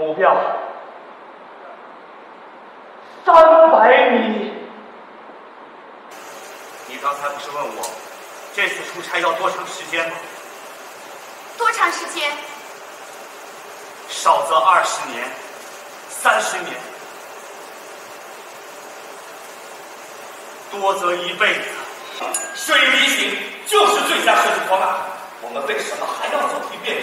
目标三百米。你刚才不是问我这次出差要多长时间吗？多长时间？少则二十年三十年多则一辈子。水迷型就是最佳设计方案。我们为什么还要走一遍